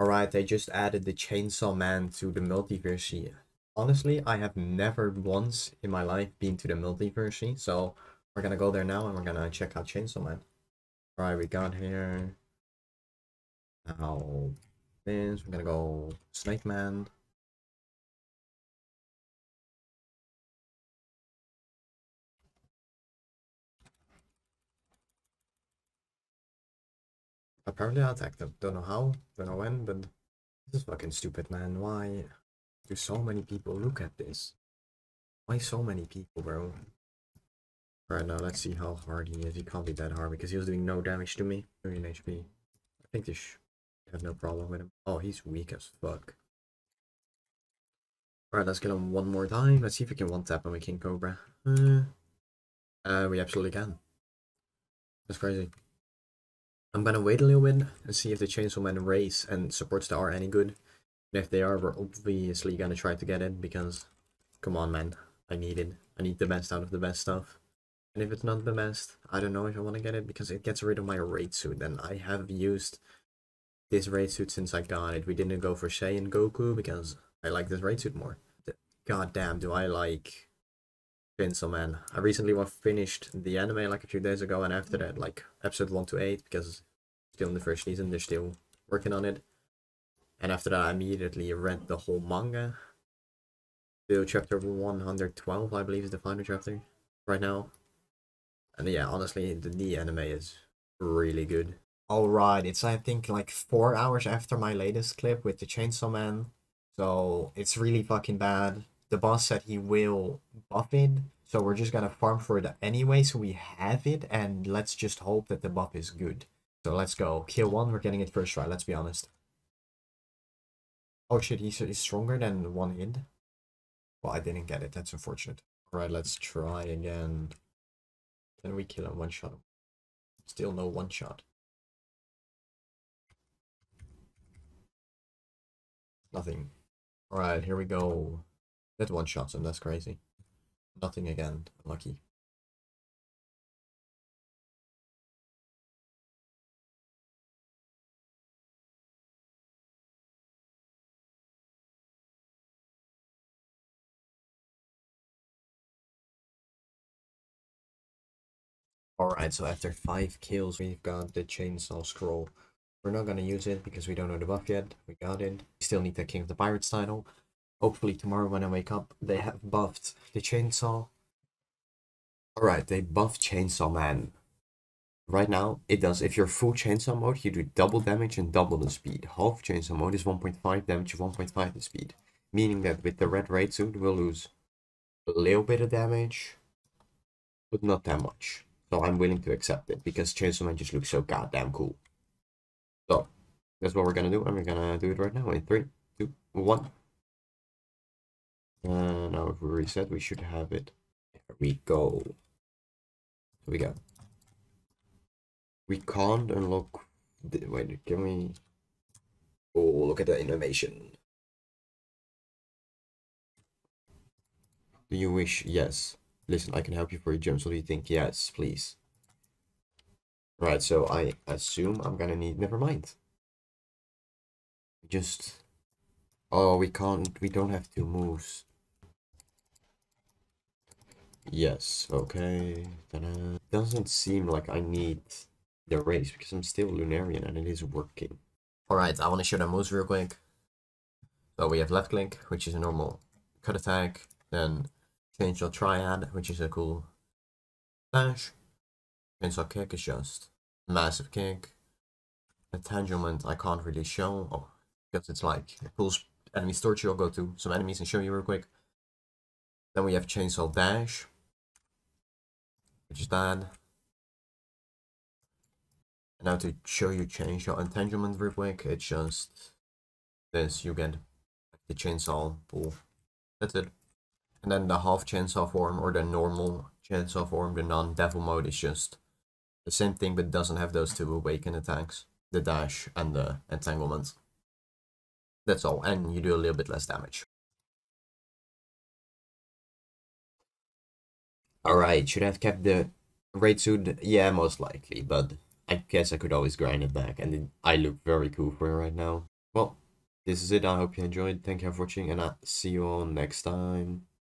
Alright, they just added the Chainsaw Man to the multiverse. Honestly, I have never once in my life been to the multiverse, so we're gonna go there now and we're gonna check out Chainsaw Man. Alright, we got here. Now, this, we're gonna go Snake Man. Apparently I attacked them. Don't know how, don't know when, but this is fucking stupid, man. Why do so many people look at this? Why so many people, bro? Alright, now let's see how hard he is. He can't be that hard because he was doing no damage to me. Million HP. I think this should have no problem with him. Oh, he's weak as fuck. Alright, let's get him one more time. Let's see if we can one-tap him with King Cobra. Uh, uh, we absolutely can. That's crazy. I'm gonna wait a little bit and see if the Chainsaw Man race and supports the are any good. And if they are, we're obviously gonna try to get it because, come on man, I need it. I need the best out of the best stuff. And if it's not the best, I don't know if I want to get it because it gets rid of my raid suit. And I have used this raid suit since I got it. We didn't go for Shay and Goku because I like this raid suit more. God damn, do I like Chainsaw oh Man. I recently finished the anime like a few days ago, and after that, like episode 1 to 8, because still in the first season, they're still working on it. And after that, I immediately read the whole manga. Till chapter 112, I believe, is the final chapter right now. And yeah, honestly, the, the anime is really good. Alright, it's I think like 4 hours after my latest clip with the Chainsaw Man. So it's really fucking bad the boss said he will buff it. So we're just gonna farm for it anyway, so we have it, and let's just hope that the buff is good. So let's go. Kill one, we're getting it first try, let's be honest. Oh shit, he's, he's stronger than one hit. Well, I didn't get it, that's unfortunate. Alright, let's try again. Can we kill him one shot? Still no one shot. Nothing. Alright, here we go. That one shot him, that's crazy. Nothing again, lucky. Alright, so after 5 kills, we've got the Chainsaw Scroll. We're not gonna use it because we don't know the buff yet. We got it. We still need the King of the Pirates title. Hopefully tomorrow when I wake up, they have buffed the chainsaw. Alright, they buffed Chainsaw Man. Right now, it does, if you're full chainsaw mode, you do double damage and double the speed. Half chainsaw mode is 1.5 damage, 1.5 the speed. Meaning that with the red raid suit, we'll lose a little bit of damage, but not that much. So I'm willing to accept it, because Chainsaw Man just looks so goddamn cool. So, that's what we're gonna do, and we're gonna do it right now in 3, 2, 1. Uh, now if we reset, we should have it. There we go. We go. We can't unlock. Wait, can we? Oh, look at the animation. Do you wish? Yes. Listen, I can help you for your gym. So do you think? Yes, please. Right, so I assume I'm gonna need. Never mind. Just. Oh, we can't. We don't have two moves. Yes, okay. Doesn't seem like I need the race because I'm still Lunarian and it is working. Alright, I want to show the moves real quick. So we have left click, which is a normal cut attack. Then chainsaw triad, which is a cool slash. Chainsaw kick is just massive kick. Entanglement I can't really show oh, because it's like pulls enemies towards you. I'll go to some enemies and show you real quick. Then we have chainsaw dash, which is bad. And now to show you chainsaw entanglement real quick, it's just this, you get the chainsaw pull. That's it. And then the half chainsaw form or the normal chainsaw form, the non-devil mode is just the same thing but doesn't have those two awaken attacks. The dash and the entanglement. That's all, and you do a little bit less damage. Alright, should I have kept the raid suit? Yeah, most likely, but I guess I could always grind it back, and I look very cool for it right now. well, this is it. I hope you enjoyed. Thank you for watching, and I'll see you all next time.